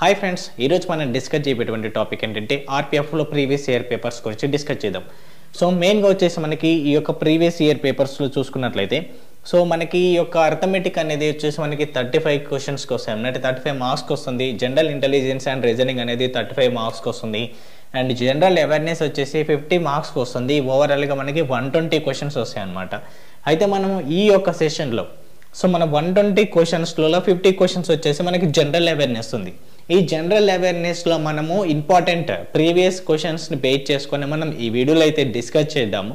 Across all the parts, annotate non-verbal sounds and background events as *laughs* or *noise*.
Hi friends ఈరోజు మనం discuss చేయబోయేటువంటి టాపిక్ ఏంటంటే ఆర్పిఎఫ్లో ప్రీవియస్ ఇయర్ పేపర్స్ గురించి డిస్కస్ చేద్దాం. సో మెయిన్గా వచ్చేసి మనకి ఈ యొక్క ప్రీవియస్ ఇయర్ పేపర్స్లో చూసుకున్నట్లయితే సో మనకి ఈ యొక్క అర్థమెటిక్ అనేది వచ్చేసి మనకి థర్టీ ఫైవ్ క్వశ్చన్స్కి వస్తాయి. అంటే థర్టీ ఫైవ్ మార్క్స్కి వస్తుంది జనరల్ ఇంటెలిజెన్స్ అండ్ రీజనింగ్ అనేది థర్టీ ఫైవ్ మార్క్స్కి వస్తుంది. అండ్ జనరల్ అవేర్నెస్ వచ్చేసి ఫిఫ్టీ మార్క్స్కి వస్తుంది. ఓవరాల్గా మనకి వన్ ట్వంటీ క్వశ్చన్స్ వస్తాయి అనమాట అయితే మనం ఈ యొక్క సెషన్లో సో మన వన్ ట్వంటీ క్వశ్చన్స్లో ఫిఫ్టీ క్వశ్చన్స్ వచ్చేసి మనకి జనరల్ అవేర్నెస్ ఉంది. ఈ జనరల్ అవేర్నెస్లో మనము ఇంపార్టెంట్ ప్రీవియస్ క్వశ్చన్స్ని బేస్ చేసుకొని మనం ఈ వీడియోలో అయితే డిస్కస్ చేద్దాము.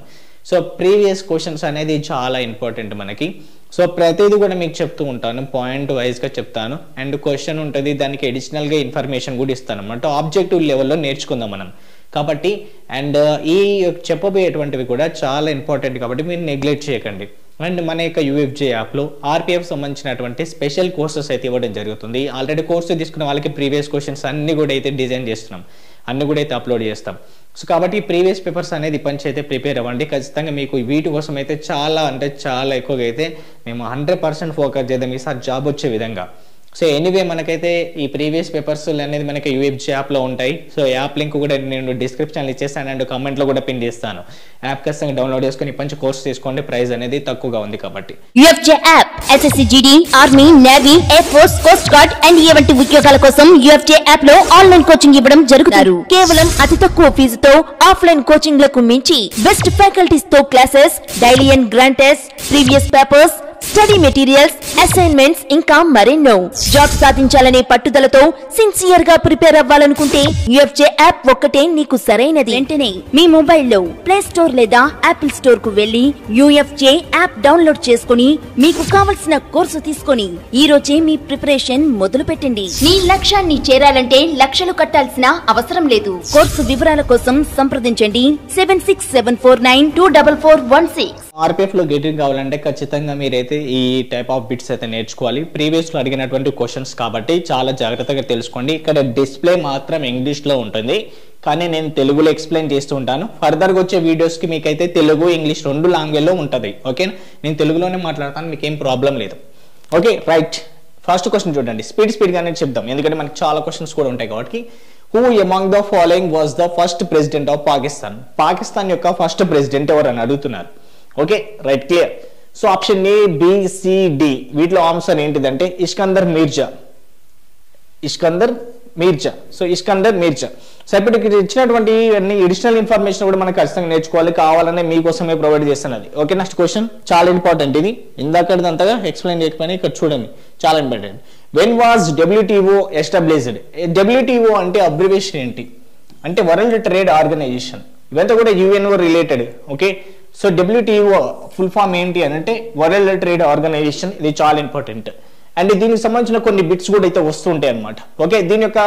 సో ప్రీవియస్ క్వశ్చన్స్ అనేది చాలా ఇంపార్టెంట్ మనకి. సో ప్రతిదీ కూడా మీకు చెప్తూ ఉంటాను పాయింట్ వైజ్గా చెప్తాను. అండ్ క్వశ్చన్ ఉంటుంది దానికి అడిషనల్గా ఇన్ఫర్మేషన్ కూడా ఇస్తాను అనమాట ఆబ్జెక్టివ్ లెవెల్లో నేర్చుకుందాం మనం. కాబట్టి అండ్ uh, ఈ చెప్పబోయేటువంటివి కూడా చాలా ఇంపార్టెంట్ కాబట్టి మీరు నెగ్లెక్ట్ చేయకండి. అండ్ మన యొక్క యూఎఫ్జే యాప్లో ఆర్పిఎఫ్ సంబంధించినటువంటి స్పెషల్ కోర్సెస్ అయితే ఇవ్వడం జరుగుతుంది. ఆల్రెడీ కోర్సు తీసుకున్న వాళ్ళకి ప్రీవియస్ క్వశ్చన్స్ అన్ని కూడా అయితే డిజైన్ చేస్తున్నాం. అన్ని కూడా అయితే అప్లోడ్ చేస్తాం. సో కాబట్టి ప్రీవియస్ పేపర్స్ అనేది పంచి అయితే ప్రిపేర్ అవ్వండి. ఖచ్చితంగా మీకు వీటి కోసం అయితే చాలా అంటే చాలా ఎక్కువగా అయితే మేము హండ్రెడ్ పర్సెంట్ ఫోకస్ చేద్దాం. ఈసారి జాబ్ వచ్చే విధంగా. సో ఎనీవే మనకైతే ఈ ప్రీవియస్ పేపర్స్ అనేది మనకి యూఎఫ్జీ యాప్లో ఉంటాయి. సో యాప్ లింక్ కూడా నేను డిస్క్రిప్షన్లో ఇచ్చేస్తాను అండ్ కామెంట్లో కూడా పిన్ చేస్తాను. యాప్ ఖచ్చితంగా డౌన్లోడ్ చేసుకొని మంచి కోర్స్ తీసుకోండి. ప్రైస్ అనేది తక్కువగా ఉంది కాబట్టి. UFJ app SSC GD army navy air force coast guard NDA వంటి ఉద్యోగాల కోసం యుఎఫ్జే యాప్లో ఆన్లైన్ కోచింగ్ ఇవ్వడం జరుగుతారు కేవలం అతి తక్కువ ఫీజుతో ఆఫ్లైన్ కోచింగ్లకు మించి best ఫ్యాకల్టీస్తో classes daily and grand test previous papers study materials assignments ఇంకా మరెన్నో జాబ్ సాధించాలనే పట్టుదలతో సిన్సియర్గా ప్రిపేర్ అవ్వాలనుకుంటే యుఎఫ్జే యాప్ ఒక్కటే నీకు సరైనది. వెంటనే మీ మొబైల్లో ప్లే స్టోర్ లేదా యాపిల్ స్టోర్కు వెళ్ళి యుఎఫ్జే యాప్ డౌన్లోడ్ చేసుకుని మీకు కావలసిన కోర్సు తీసుకుని ఈ రోజే మీ ప్రిపరేషన్ మొదలు పెట్టండి. మీ లక్ష్యాన్ని చేరాలంటే లక్షలు కట్టాల్సిన అవసరం లేదు. కోర్సు వివరాల కోసం సంప్రదించండి. Seven six seven four nine two double four one six ఆర్పిఎఫ్లో getting కావాలంటే ఖచ్చితంగా మీరైతే ఈ టైప్ ఆఫ్ బిట్స్ అయితే నేర్చుకోవాలి. ప్రీవియస్లో అడిగినటువంటి క్వశ్చన్స్ కాబట్టి చాలా జాగ్రత్తగా తెలుసుకోండి. ఇక్కడ డిస్ప్లే మాత్రం ఇంగ్లీష్లో ఉంటుంది. కానీ నేను తెలుగులో ఎక్స్ప్లెయిన్ చేస్తూ ఉంటాను. ఫర్దర్గా వచ్చే వీడియోస్కి మీకైతే తెలుగు ఇంగ్లీష్ రెండు లాంగ్వేజ్లో ఉంటుంది. ఓకే నేను తెలుగులోనే మాట్లాడతాను మీకు ఏం ప్రాబ్లం లేదు. ఓకే రైట్ ఫస్ట్ క్వశ్చన్ చూడండి. స్పీడ్ స్పీడ్గానే చెప్దాం. ఎందుకంటే మనకి చాలా క్వశ్చన్స్ కూడా ఉంటాయి కాబట్టి. Who among the following was the first president of Pakistan Pakistan యొక్క ఫస్ట్ ప్రెసిడెంట్ ఎవరని అని అడుగుతున్నారు. Okay right clear so option A BCD వీటిలో ఆన్సర్ ఏంటిదంటే ఇష్కందర్ మీర్జా. ఇష్కందర్ మీర్జా. సో ఇష్కందర్ మీర్జా. సో ఇప్పుడు ఇక్కడ ఇచ్చినటువంటి అన్ని అడిషనల్ ఇన్ఫర్మేషన్ కూడా మనం ఖచ్చితంగా నేర్చుకోవాలి కావాలనే మీకోసమే ప్రొవైడ్ చేస్తున్నది. ఓకే నెక్స్ట్ క్వశ్చన్ చాలా ఇంపార్టెంట్ ఇది. ఇందాకది అంతగా ఎక్స్ప్లెయిన్ చేయకపోయినా ఇక్కడ చూడండి. చాలా important when was WTO established WTO అంటే అబ్రివేషన్ ఏంటి? అంటే వరల్డ్ ట్రేడ్ ఆర్గనైజేషన్ ఇవంతా కూడా UNO related okay so WTO full form ఏంటి అని అంటే వరల్డ్ ట్రేడ్ ఆర్గనైజేషన్ ఇది చాలా ఇంపార్టెంట్. అండ్ దీనికి సంబంధించిన కొన్ని బిట్స్ కూడా అయితే వస్తుంటాయి అనమాట ఓకే దీని యొక్క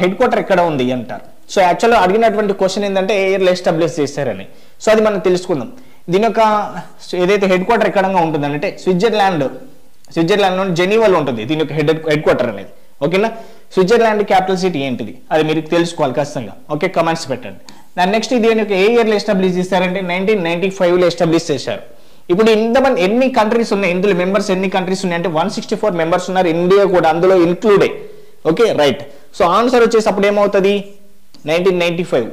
హెడ్ క్వార్టర్ ఎక్కడ ఉంది అంటారు? సో యాక్చువల్గా అడిగినటువంటి క్వశ్చన్ ఏంటంటే ఏ ఇయర్లో ఎస్టాబ్లిష్ చేశారని. సో అది మనం తెలుసుకుందాం. దీని యొక్క ఏదైతే హెడ్ క్వార్టర్ ఎక్కడంగా ఉంటుందంటే స్విట్జర్లాండ్ స్విట్జర్లాండ్లో జెనీవాలో ఉంటుంది దీని యొక్క హెడ్ హెడ్ క్వార్టర్ అనేది. ఓకేనా స్విట్జర్లాండ్ క్యాపిటల్ సిటీ ఏంటిది? అది మీరు తెలుసుకోవాలి ఖచ్చితంగా. ఓకే కమెంట్స్ పెట్టండి. దాని నెక్స్ట్ ఇది యొక్క ఏ ఇయర్లో ఎస్టాబ్లిష్ చేశారంటే నైన్టీన్ నైన్టీ ఫైవ్లో ఎస్టాబ్లిష్ చేశారు. ఇప్పుడు ఇంతమంది ఎన్ని కంట్రీస్ ఉన్నాయి? ఇందులో మెంబర్స్ ఎన్ని కంట్రీస్ ఉన్నాయి? అంటే వన్ సిక్స్టీ ఫోర్ మెంబర్స్ ఉన్నారు. ఇండియా కూడా అందులో ఇన్క్లూడే ఓకే రైట్ సో ఆన్సర్ వచ్చేసి అప్పుడు ఏమవుతుంది? నైన్టీన్ నైన్టీ ఫైవ్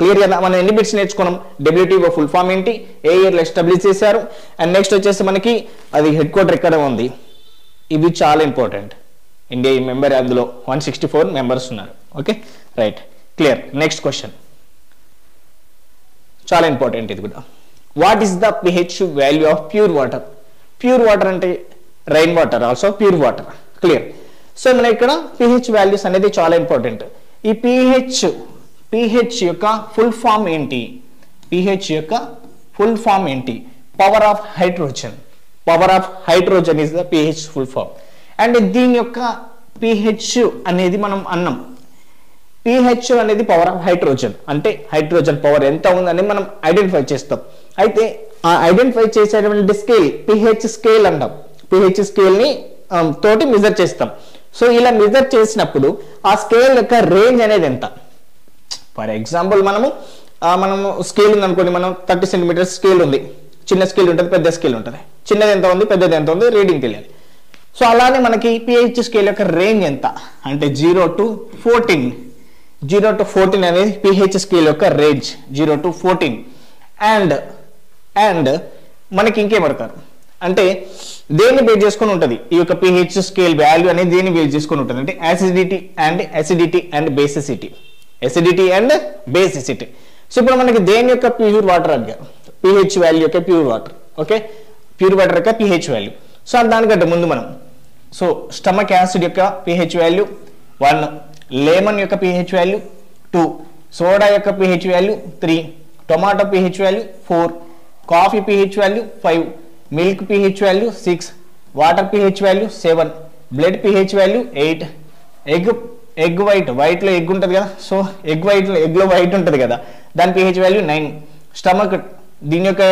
క్లియర్ కదా? మనం ఎన్ని బిట్స్ నేర్చుకున్నాం? డబ్ల్యూటీఓ ఫుల్ ఫామ్ ఏంటి? ఏ ఇయర్లో ఎస్టాబ్లిష్ చేశారు? అండ్ నెక్స్ట్ వచ్చేసి మనకి అది హెడ్ క్వార్టర్ ఎక్కడ ఉంది? ఇవి చాలా ఇంపార్టెంట్ ఇండియా ఈ మెంబర్ అందులో వన్ సిక్స్టీ ఫోర్ మెంబర్స్ ఉన్నారు. Okay right clear next question చాలా ఇంపార్టెంట్ ఇది కూడా. What is the pH value of pure water pure water అంటే rain water also pure water clear so మన ఇక్కడ పిహెచ్ వాల్యూస్ అనేది చాలా ఇంపార్టెంట్ ఈ పిహెచ్ పిహెచ్ యొక్క ఫుల్ ఫామ్ ఏంటి? పిహెచ్ యొక్క ఫుల్ ఫామ్ ఏంటి? Power of hydrogen power of hydrogen is the pH full form and దీని యొక్క పిహెచ్ అనేది మనం అన్నాం. పిహెచ్ అనేది పవర్ ఆఫ్ హైడ్రోజన్ అంటే హైడ్రోజన్ పవర్ ఎంత ఉందని మనం ఐడెంటిఫై చేస్తాం. అయితే ఆ ఐడెంటిఫై చేసేటువంటి స్కేల్ పిహెచ్ స్కేల్ అంటాం. పిహెచ్ స్కేల్ని um, తోటి మెజర్ చేస్తాం. సో ఇలా మెజర్ చేసినప్పుడు ఆ స్కేల్ యొక్క రేంజ్ అనేది ఎంత? ఫర్ ఎగ్జాంపుల్ మనము మనము స్కేల్ ఉంది అనుకోండి మనం థర్టీ సెంటీమీటర్స్ స్కేల్ ఉంది. చిన్న స్కేల్ ఉంటుంది పెద్ద స్కేల్ ఉంటుంది. చిన్నది ఎంత ఉంది పెద్దది ఎంత ఉంది రీడింగ్ తెలియాలి. సో అలానే మనకి పిహెచ్ స్కేల్ యొక్క రేంజ్ ఎంత? అంటే zero to fourteen zero to fourteen అనేది పిహెచ్ స్కేల్ యొక్క range. Zero to fourteen. And and మనకి ఇంకేం అడతారు అంటే దేన్ని బేస్ చేసుకొని ఉంటుంది? ఈ యొక్క పిహెచ్ స్కేల్ వాల్యూ అనేది దేన్ని బేస్ చేసుకొని ఉంటుంది? అంటే acidity and acidity and basicity acidity and basicity so ఇప్పుడు మనకి దేని యొక్క ప్యూర్ వాటర్ అడిగారు పిహెచ్ వాల్యూ యొక్క pure water okay pure water యొక్క పిహెచ్ వాల్యూ సో దానికంటే ముందు మనం. సో స్టమక్ యాసిడ్ యొక్క పిహెచ్ వాల్యూ వన్ లెమన్ యొక్క పిహెచ్ వాల్యూ టూ సోడా యొక్క pH value three tomato pH value four coffee pH value five milk pH value six water pH value seven blood pH value eight egg egg white వైట్లో egg ఉంటుంది కదా so egg వైట్లో ఎగ్లో white ఉంటుంది కదా దాని pH value nine stomach దీని యొక్క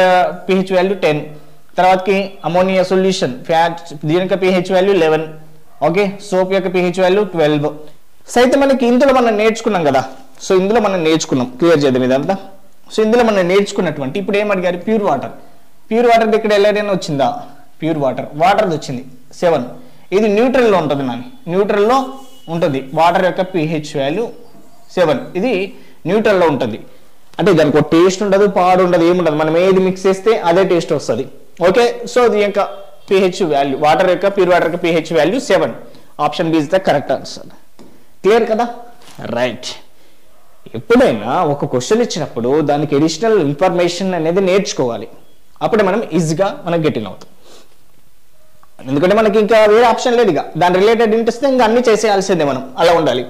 pH value ten తర్వాతకి అమోనియా సొల్యూషన్ ఫ్యాట్ దీని యొక్క pH value eleven okay soap యొక్క పిహెచ్ వాల్యూ ట్వెల్వ్ సో అయితే మనకి ఇందులో మనం నేర్చుకున్నాం కదా. సో ఇందులో మనం నేర్చుకున్నాం. క్లియర్ చేద్దాం ఇదంతా? సో ఇందులో మనం నేర్చుకున్నటువంటి ఇప్పుడు ఏం అడిగారు? ప్యూర్ వాటర్ ప్యూర్ వాటర్ ఇక్కడ ఎల్లడైనా వచ్చిందా? ప్యూర్ వాటర్ వాటర్ వచ్చింది. సెవెన్ ఇది న్యూట్రల్లో ఉంటుంది నాని. న్యూట్రల్లో ఉంటుంది. వాటర్ యొక్క పిహెచ్ వాల్యూ సెవెన్ ఇది న్యూట్రల్లో ఉంటుంది. అంటే దానికి ఒక టేస్ట్ ఉండదు పాడు ఉండదు ఏముండదు మనం ఏది మిక్స్ చేస్తే అదే టేస్ట్ వస్తుంది. ఓకే సో దీని యొక్క పిహెచ్ వాల్యూ వాటర్ యొక్క ప్యూర్ వాటర్ యొక్క pH value seven option B is the correct answer clear కదా? రైట్ ఎప్పుడైనా ఒక క్వశ్చన్ ఇచ్చినప్పుడు దానికి ఎడిషనల్ ఇన్ఫర్మేషన్ అనేది నేర్చుకోవాలి. అప్పుడే మనం ఈజీగా మనం గెటిన్ అవుతాం. ఎందుకంటే మనకి ఇంకా వేరే ఆప్షన్ లేదు ఇక. దాని రిలేటెడ్ ఇంట్రెస్ట్ ఇంకా అన్ని చేసేయాల్సిందే మనం. అలా ఉండాలి.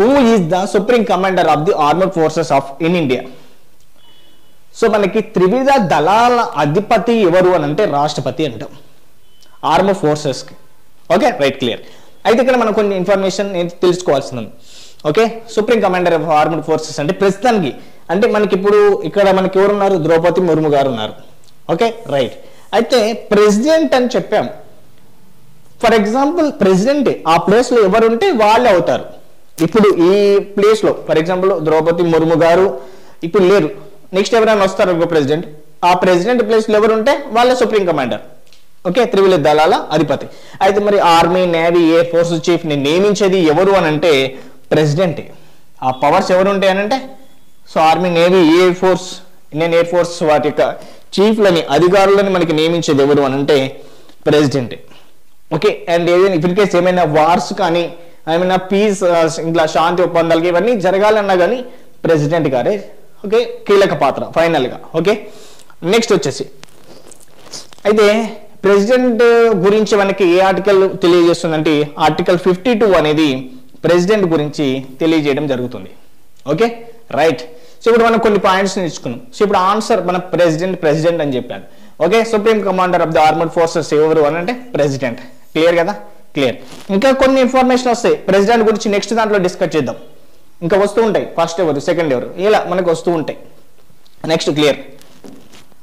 Who is the supreme commander of the armoured forces of in India so మనకి త్రివిధ దళాల అధిపతి ఎవరు అని అంటే రాష్ట్రపతి అంటాం. ఆర్మడ్ ఫోర్సెస్కి ఓకే రైట్ క్లియర్ అయితే ఇక్కడ మనం కొన్ని ఇన్ఫర్మేషన్ నేను తెలుసుకోవాల్సింది. Okay supreme commander of armed forces అంటే ప్రస్తుతానికి. అంటే మనకి ఇప్పుడు ఇక్కడ మనకి ఎవరున్నారు? ద్రౌపది ముర్ము గారు ఉన్నారు ఓకే రైట్ అయితే ప్రెసిడెంట్ అని చెప్పాం. ఫర్ ఎగ్జాంపుల్ ప్రెసిడెంట్ ఆ ప్లేస్లో ఎవరు ఉంటే వాళ్ళే అవుతారు. ఇప్పుడు ఈ ప్లేస్లో ఫర్ ఎగ్జాంపుల్ ద్రౌపది ముర్ము గారు ఇప్పుడు లేరు. నెక్స్ట్ ఎవరైనా వస్తారు ఇంకో ప్రెసిడెంట్ ఆ ప్రెసిడెంట్ ప్లేస్లో ఎవరుంటే ఎవరు ఉంటే వాళ్ళే సుప్రీం కమాండర్ ఓకే త్రివిధ దళాల అధిపతి. అయితే మరి ఆర్మీ నేవీ ఎయిర్ ఫోర్స్ చీఫ్ని నియమించేది ఎవరు అని అంటే ప్రెసిడెంటే. ఆ పవర్స్ ఎవరు ఉంటాయి అని అంటే so army navy air force Indian air force వాటి యొక్క చీఫ్లని అధికారులని మనకి నియమించేది ఎవరు అని అంటే ప్రెసిడెంటే. ఓకే అండ్ ఏదైనా ఇన్ కేస్ ఏమైనా వార్స్ కానీ ఏమైనా పీస్ ఇట్లా శాంతి ఒప్పందాలకి ఇవన్నీ జరగాలన్నా కానీ ప్రెసిడెంట్ గారే. ఓకే కీలక పాత్ర ఫైనల్గా ఓకే నెక్స్ట్ వచ్చేసి. అయితే ప్రెసిడెంట్ గురించి మనకి ఏ ఆర్టికల్ తెలియజేస్తుందంటే ఆర్టికల్ ఫిఫ్టీ టూ అనేది ప్రెసిడెంట్ గురించి తెలియజేయడం జరుగుతుంది. ఓకే? రైట్. సో ఇప్పుడు మనం కొన్ని పాయింట్స్ నేర్చుకున్నాం. సో ఇప్పుడు ఆన్సర్ మన ప్రెసిడెంట్ ప్రెసిడెంట్ అని చెప్పాను okay? Supreme commander of the armed forces ఎవరు అని అంటే ప్రెసిడెంట్. క్లియర్ కదా? క్లియర్. ఇంకా కొన్ని ఇన్ఫర్మేషన్ వస్తాయి. ప్రెసిడెంట్ గురించి నెక్స్ట్ దాంట్లో డిస్కస్ చేద్దాం. ఇంకా వస్తూ ఉంటాయి. ఫస్ట్ ఎవరు? సెకండ్ ఎవరు? ఇలా మనకు వస్తూ ఉంటాయి. Next clear.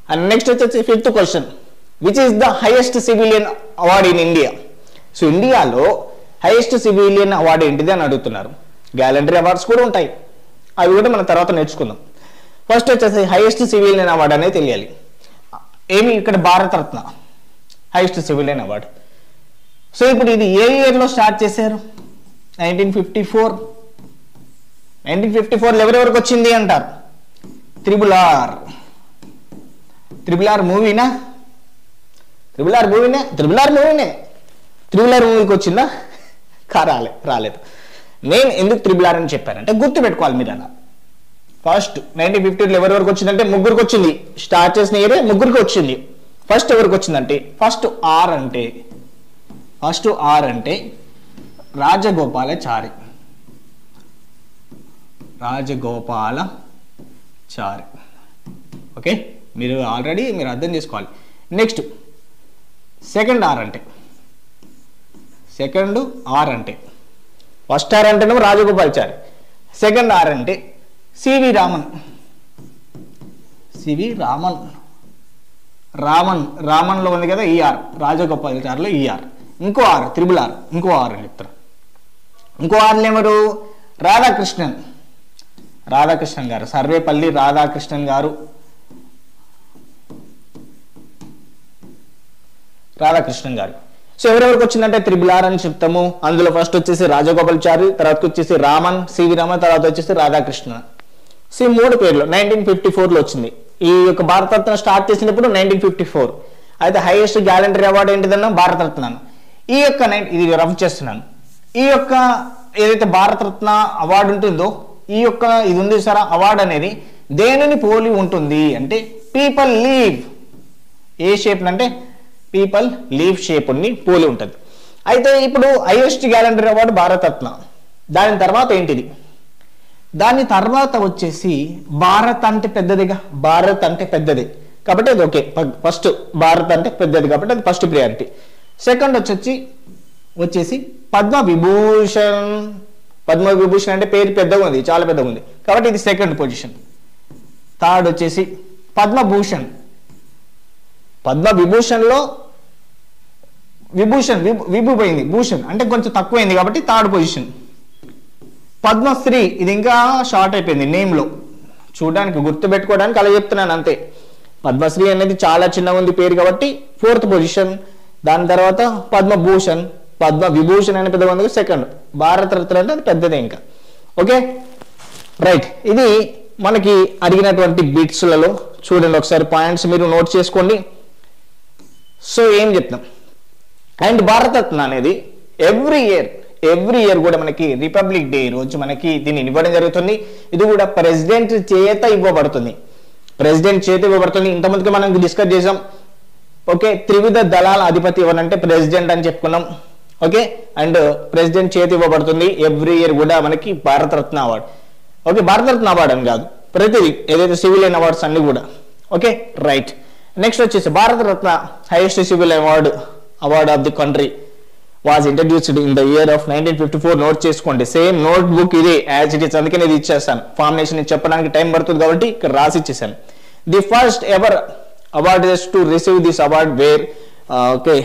అండ్ నెక్స్ట్ వచ్చేసి fifth question. Which is the highest civilian award in India so ఇండియాలో హైయెస్ట్ సివిలియన్ అవార్డు ఏంటిది అని అడుగుతున్నారు. గ్యాలంటరీ అవార్డ్స్ కూడా ఉంటాయి. అవి కూడా మనం తర్వాత నేర్చుకుందాం. ఫస్ట్ వచ్చేసి హైయెస్ట్ సివిలియన్ అవార్డు అనేది తెలియాలి. ఏమి ఇక్కడ Bharat Ratna? Highest civilian award so ఇప్పుడు ఇది ఏ ఇయర్లో స్టార్ట్ చేశారు? Nineteen fifty four nineteen fifty ఫోర్లో ఎవరెవరికి వచ్చింది అంటారు? త్రిబుల్ ఆర్ త్రిబుల్ ఆర్ మూవీనా త్రిబుల్ ఆర్ మూవీనే త్రిబుల్ ఆర్ మూవీనే త్రిబుల్ ఆర్ మూవీకి వచ్చిందా? *laughs* కా రాలే రాలేదు. నేను ఎందుకు త్రిబుల్ ఆర్ అని చెప్పానంటే గుర్తు పెట్టుకోవాలి మీరు అలా ఫస్ట్ నైన్టీన్ ఫిఫ్టీలో ఎవరి వరకు వచ్చిందంటే ముగ్గురికి వచ్చింది. స్టార్ట్ చేసిన ఇయరే ముగ్గురికి వచ్చింది. ఫస్ట్ ఎవరికి వచ్చిందంటే ఫస్ట్ ఆర్ అంటే ఫస్ట్ ఆర్ అంటే రాజగోపాలచారి. రాజగోపాల చారి ఓకే మీరు ఆల్రెడీ మీరు అర్థం చేసుకోవాలి. నెక్స్ట్ సెకండ్ ఆర్ అంటే. సెకండ్ ఆర్ అంటే. ఫస్ట్ ఆర్ అంటేనేమో రాజగోపాల్చారి సెకండ్ ఆర్ అంటే C V Raman. C V Raman. Raman రామన్లో ఉంది కదా ఈఆర్ రాజగోపాల్చారిలో ఈఆర్ ఇంకో ఆర్ త్రిబుల్ ఆర్ ఇంకో ఆర్ అని చెప్తారు ఇంకో ఆర్లు ఎవరు? రాధాకృష్ణన్. రాధాకృష్ణన్ గారు సర్వేపల్లి రాధాకృష్ణన్ గారు. రాధాకృష్ణన్ గారు. సో ఎవరెవరికి వచ్చిందంటే త్రిబుల్ ఆర్ అని చెప్తాము. అందులో ఫస్ట్ వచ్చేసి రాజగోపాల్చారి తర్వాత వచ్చేసి రామన్ సివి రామన్ తర్వాత వచ్చేసి రాధాకృష్ణ సో ఈ మూడు పేర్లు నైన్టీన్ ఫిఫ్టీ ఫోర్లో వచ్చింది. ఈ యొక్క భారతరత్న స్టార్ట్ చేసినప్పుడు నైన్టీన్ ఫిఫ్టీ ఫోర్ అయితే హైయెస్ట్ గ్యాలంటరీ అవార్డు ఏంటిదన్నా? భారతరత్న. ఈ యొక్క నైన్ ఇది రఫ్ చేస్తున్నాను. ఈ యొక్క ఏదైతే భారతరత్న అవార్డు ఉంటుందో ఈ యొక్క ఇది ఉంది సార్ అవార్డు అనేది దేనిని పోలి ఉంటుంది అంటే పీపుల్ లీవ్ ఏ షేప్ అంటే పీపుల్ లీవ్ షేప్ని పోలి ఉంటుంది. అయితే ఇప్పుడు హైయెస్ట్ గ్యారంటీ అవార్డు భారతరత్న. దాని తర్వాత ఏంటిది? దాని తర్వాత వచ్చేసి భారత్ అంటే పెద్దదిగా? భారత్ అంటే పెద్దది. కాబట్టి అది ఓకే ఫస్ట్ భారత్ అంటే పెద్దది కాబట్టి అది ఫస్ట్ ప్రియారిటీ సెకండ్ వచ్చేసి వచ్చేసి పద్మ విభూషణ్ పద్మ విభూషణ్ అంటే పేరు పెద్దగా ఉంది చాలా పెద్దగా ఉంది. కాబట్టి ఇది సెకండ్ పొజిషన్ థర్డ్ వచ్చేసి పద్మభూషణ్. పద్మ విభూషణ్లో విభూషణ్ విభు పోయింది భూషణ్. అంటే కొంచెం తక్కువైంది కాబట్టి థర్డ్ పొజిషన్. పద్మశ్రీ ఇది ఇంకా షార్ట్ అయిపోయింది నేమ్లో. చూడడానికి గుర్తు పెట్టుకోవడానికి అలా చెప్తున్నాను అంతే. పద్మశ్రీ అనేది చాలా చిన్నగా ఉంది పేరు కాబట్టి ఫోర్త్ పొజిషన్. దాని తర్వాత పద్మభూషణ్ పద్మ విభూషణ్ అనే పెద్దగా ఉంది సెకండ్. భారత రత్న అంటే అది పెద్దదే ఇంకా. ఓకే? రైట్. ఇది మనకి అడిగినటువంటి బిట్స్లలో చూడండి ఒకసారి పాయింట్స్ మీరు నోట్ చేసుకోండి. సో ఏం చెప్తాం? అండ్ భారతరత్న అనేది ఎవ్రీ ఇయర్ ఎవ్రీ ఇయర్ కూడా మనకి రిపబ్లిక్ డే రోజు మనకి దీన్ని ఇవ్వడం జరుగుతుంది. ఇది కూడా ప్రెసిడెంట్ చేత ఇవ్వబడుతుంది. ప్రెసిడెంట్ చేత ఇవ్వబడుతుంది. ఇంతమందికి మనం డిస్కస్ చేసాం. ఓకే త్రివిధ దళాల అధిపతి ఎవరంటే ప్రెసిడెంట్ అని చెప్పుకున్నాం. ఓకే అండ్ ప్రెసిడెంట్ చేతి ఇవ్వబడుతుంది. ఎవ్రీ ఇయర్ కూడా మనకి Bharat Ratna award. Okay Bharat Ratna award అని కాదు. ప్రతిదీ ఏదైతే సివిలియన్ అవార్డ్స్ అన్ని కూడా. Okay right. నెక్స్ట్ వచ్చేసి Bharat Ratna highest civil award award of the country was introduced in the year of nineteen fifty four note చేసుకోండి. Same notebook ఇది as it is అందుకే నేను ఇది ఇచ్చేస్తాను. ఫార్మినేషన్ చెప్పడానికి టైం పడుతుంది కాబట్టి ఇక్కడ రాసి ఇచ్చేసాను. The first ever award is to receive this award were okay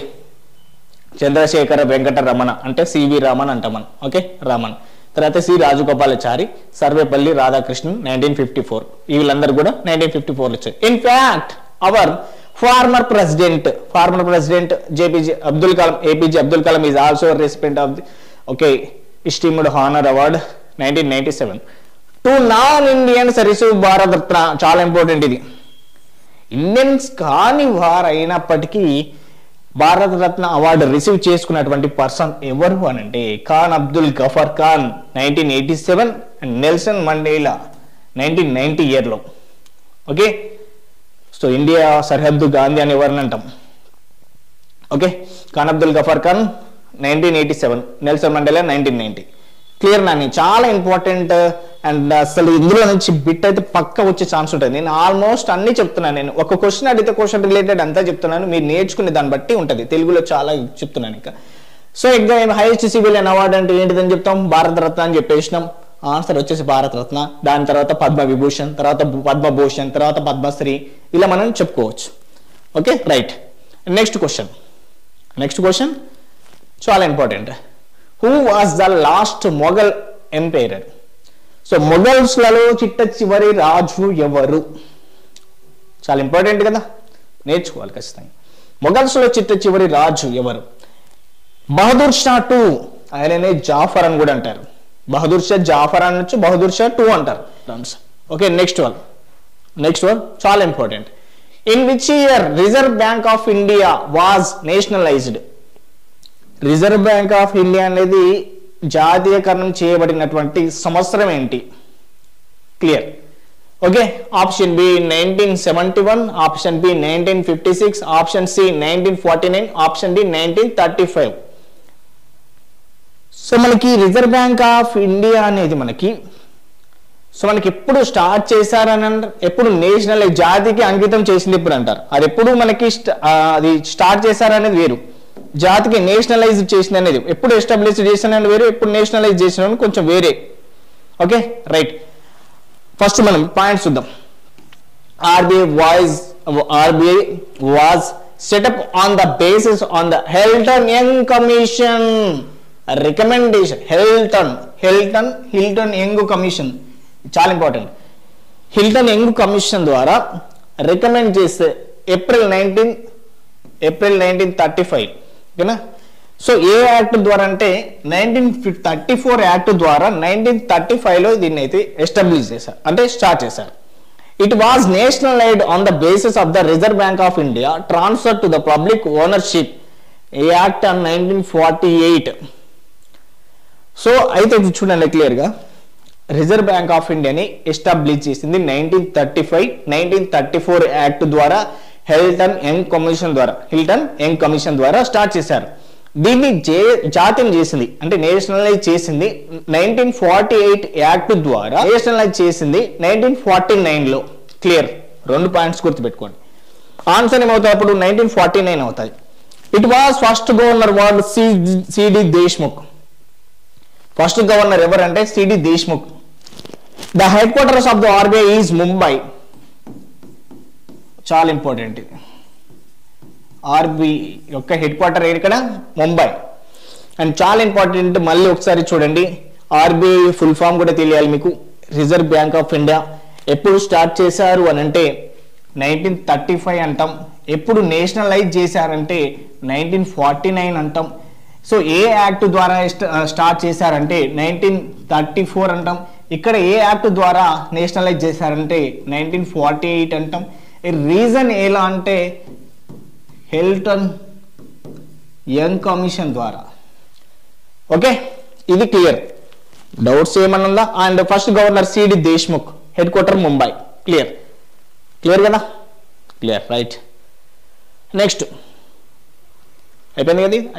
Chandrasekhara Venkata Raman అంటే సివి రామన్ అంటాం ఓకే రామన్. తర్వాత C Rajagopalachari Sarvepalli Radhakrishnan nineteen fifty four వీళ్ళందరూ కూడా నైన్టీన్ ఫిఫ్టీ ఫోర్ వచ్చాయి. In fact our former president former president JPG Abdul Kalam A P J Abdul Kalam is also recipient of the okay esteemed honour award nineteen ninety seven to non Indians receive Bharat Ratna చాలా important ఇది. Indians కాని వారు అయినప్పటికీ Bharat Ratna award receive చేసుకున్నటువంటి person ఎవరు అని అంటే Khan Abdul Gaffar Khan nineteen eighty seven and Nelson Mandela nineteen ninety ఇయర్లో ఓకే సో ఇండియా సరిహద్దు గాంధీ అని ఎవరిని అంటాం? Okay Khan Abdul Gaffar Khan nineteen eighty seven Nelson Mandela nineteen ninety clear Nani? చాలా ఇంపార్టెంట్ అండ్ అసలు ఇందులో నుంచి బిట్ అయితే పక్క వచ్చే ఛాన్స్ ఉంటుంది. నేను ఆల్మోస్ట్ అన్ని చెప్తున్నాను నేను. ఒక క్వశ్చన్ అడిగితే క్వశ్చన్ రిలేటెడ్ అంతా చెప్తున్నాను. మీరు నేర్చుకునే దాన్ని బట్టి ఉంటుంది. తెలుగులో చాలా చెప్తున్నాను ఇంకా. So exam highest civilian award అంటే ఏంటిదని చెప్తాం? భారత రత్న అని చెప్పేసినాం. ఆన్సర్ వచ్చేసి భారత రత్న దాని తర్వాత పద్మ విభూషణ్ తర్వాత పద్మభూషణ్ తర్వాత పద్మశ్రీ. ఇలా మనం చెప్పుకోవచ్చు. Okay? Right. Next question. Next question. చాలా important. Who was the last Mughal emperor so మొఘల్స్లలో చిట్ట చివరి రాజు ఎవరు? చాలా ఇంపార్టెంట్ కదా. నేర్చుకోవాలి ఖచ్చితంగా. మొఘల్స్లో చిట్ట చివరి రాజు ఎవరు? బహదూర్ షా టూ. ఆయననే జాఫర్ అని కూడా అంటారు. బహదూర్ షా జాఫర్ అనొచ్చు బహదూర్ షా టూ అంటారు. Okay next one next one చాలా important in which year Reserve Bank of India was nationalised Reserve Bank of India అనేది జాతీయకరణం చేయబడినటువంటి సంవత్సరం ఏంటి? Clear okay option B nineteen seventy one option B nineteen fifty six option C nineteen forty nine option D nineteen thirty five so మనకి Reserve bank of India అనేది మనకి so మనకి ఎప్పుడు స్టార్ట్ చేశారని అంటారు ఎప్పుడు నేషనల్ జాతికి అంకితం చేసింది ఎప్పుడు అంటారు? అది ఎప్పుడు మనకి అది స్టార్ట్ చేశారనేది వేరు. జాతికి నేషనలైజ్ చేసింది అనేది ఎప్పుడు ఎస్టాబ్లిష్ చేసిన వేరు ఎప్పుడు నేషనలైజ్ చేసిన కొంచెం వేరే. ఓకే రైట్ ఫస్ట్ మనం పాయింట్స్ చూద్దాం. RBI voice RBI was set up on the basis on the Hilton Young Commission recommendation Hilton Hilton Hilton Young Commission చాలా ఇంపార్టెంట్ హిల్టన్ యంగ్ కమిషన్ ద్వారా రికమెండ్ చేస్తే April nineteen April nineteen thirty five ఓకేనా? So ఏ act ద్వారా అంటే nineteen thirty four act ద్వారా nineteen thirty ఫైవ్లో దీన్ని అయితే ఎస్టాబ్లిష్ చేశారు అంటే స్టార్ట్ చేశారు it was nationalised on the basis of the Reserve Bank of India transfer to the public ownership a act on nineteen forty eight so అయితే ఇది చూడండి క్లియర్గా రిజర్వ్ బ్యాంక్ ఆఫ్ ఇండియాని ఎస్టాబ్లిష్ చేసింది nineteen thirty five nineteen thirty four act ద్వారా Hilton Young commission ద్వారా Hilton Young commission ద్వారా start చేశారు. దీన్ని జే జాతీయం చేసింది అంటే నేషనలైజ్ చేసింది నైన్టీన్ ఫార్టీ ఎయిట్ యాక్ట్ ద్వారా నేషనలైజ్ చేసింది నైన్టీన్ ఫార్టీ నైన్లో క్లియర్ రెండు పాయింట్స్ గుర్తుపెట్టుకోండి. ఆన్సర్ ఏమవుతాయి అప్పుడు? నైన్టీన్ ఫార్టీ నైన్ అవుతాయి it was first governor ward C CD Deshmukh first governor ఎవరంటే CD Deshmukh. The headquarters of the RBI is Mumbai. చాలా ఇంపార్టెంట్ ఇది. ఆర్బీ యొక్క హెడ్ క్వార్టర్ ఇక్కడ? ముంబై. అండ్ చాలా ఇంపార్టెంట్ మళ్ళీ ఒకసారి చూడండి. ఆర్బీఐ ఫుల్ ఫామ్ కూడా తెలియాలి మీకు. రిజర్వ్ బ్యాంక్ ఆఫ్ ఇండియా ఎప్పుడు స్టార్ట్ చేశారు అని అంటే నైన్టీన్ థర్టీ ఫైవ్ అంటాం. ఎప్పుడు నేషనలైజ్ చేశారంటే నైన్టీన్ ఫార్టీ నైన్ అంటాం. సో ఏ యాక్ట్ ద్వారా స్టార్ట్ చేశారంటే నైన్టీన్ థర్టీ ఫోర్ అంటాం. ఇక్కడ ఏ యాక్ట్ ద్వారా నేషనలైజ్ చేశారంటే నైన్టీన్ ఫార్టీ ఎయిట్ అంటాం. రీజన్ ఎలా అంటే హెల్టన్ యంగ్ కమిషన్ ద్వారా. ఓకే? ఇది క్లియర్. డౌట్స్ ఏమన్నా and first governor C D Deshmukh head quarter Mumbai. Clear. Clear కదా? Clear right. నెక్స్ట్. అయిపోయింది కదా